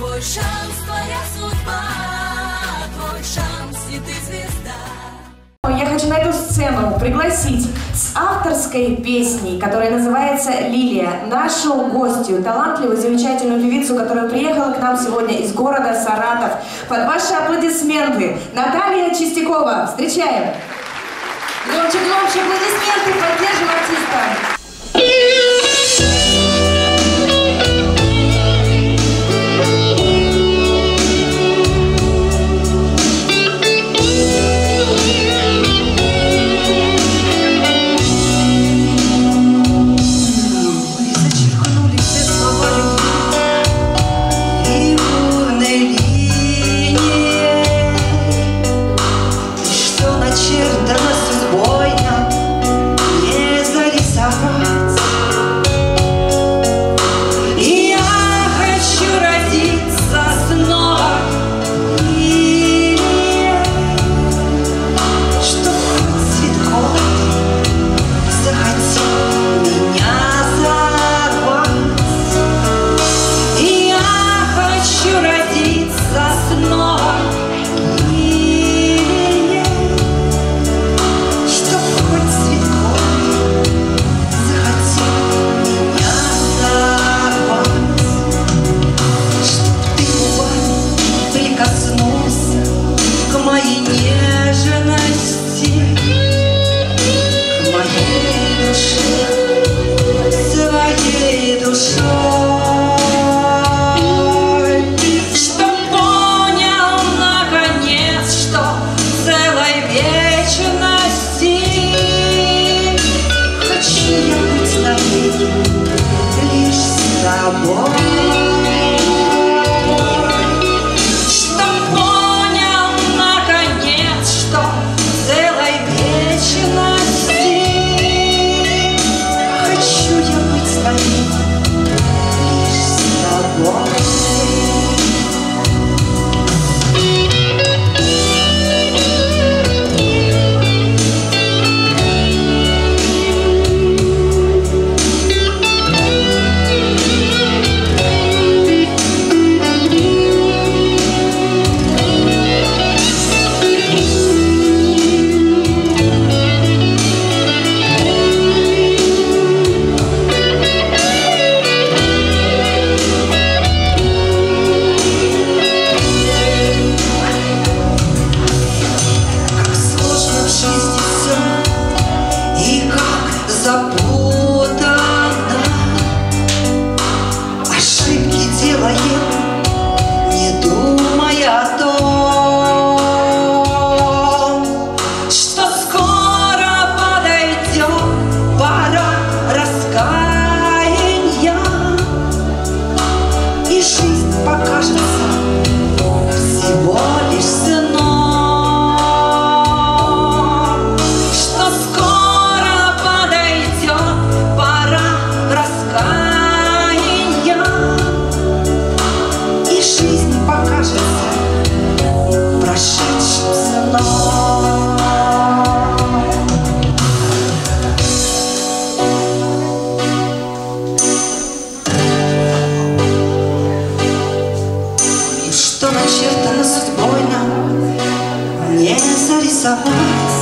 Твой шанс, твоя судьба, твой шанс, и ты звезда. Я хочу на эту сцену пригласить с авторской песней, которая называется «Лилия», нашу гостью, талантливую, замечательную певицу, которая приехала к нам сегодня из города Саратов. Под ваши аплодисменты Наталья Чистякова. Встречаем! Громче-громче аплодисменты, поддержим артиста! Oh. stars